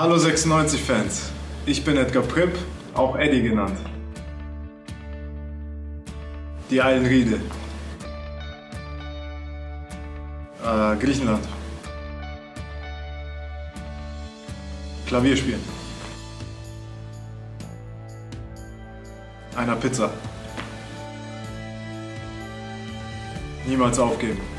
Hallo 96-Fans, ich bin Edgar Pripp, auch Eddie genannt. Die Eilenriede. Äh, Griechenland. Klavier spielen. Einer Pizza. Niemals aufgeben.